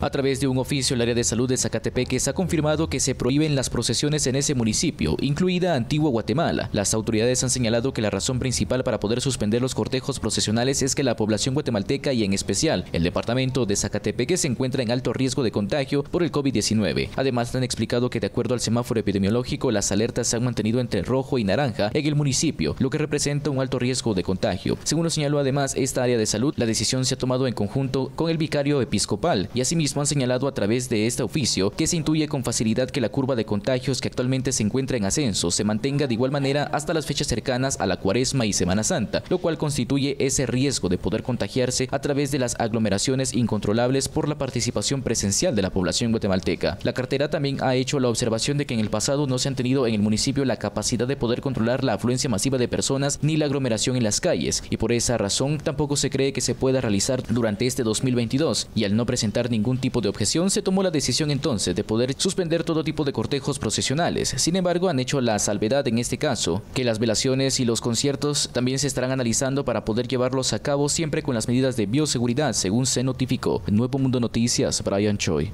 A través de un oficio, el área de salud de Zacatepeques ha confirmado que se prohíben las procesiones en ese municipio, incluida Antigua Guatemala. Las autoridades han señalado que la razón principal para poder suspender los cortejos procesionales es que la población guatemalteca y en especial el departamento de Zacatepeques se encuentra en alto riesgo de contagio por el COVID-19. Además, han explicado que de acuerdo al semáforo epidemiológico, las alertas se han mantenido entre rojo y naranja en el municipio, lo que representa un alto riesgo de contagio. Según lo señaló además esta área de salud, la decisión se ha tomado en conjunto con el vicario episcopal y asimismo han señalado a través de este oficio que se intuye con facilidad que la curva de contagios que actualmente se encuentra en ascenso se mantenga de igual manera hasta las fechas cercanas a la cuaresma y Semana Santa, lo cual constituye ese riesgo de poder contagiarse a través de las aglomeraciones incontrolables por la participación presencial de la población guatemalteca. La cartera también ha hecho la observación de que en el pasado no se han tenido en el municipio la capacidad de poder controlar la afluencia masiva de personas ni la aglomeración en las calles y por esa razón tampoco se cree que se pueda realizar durante este 2022 y al no presentar tipo de objeción, se tomó la decisión entonces de poder suspender todo tipo de cortejos procesionales. Sin embargo, han hecho la salvedad en este caso, que las velaciones y los conciertos también se estarán analizando para poder llevarlos a cabo siempre con las medidas de bioseguridad, según se notificó. Nuevo Mundo Noticias, Brian Choi.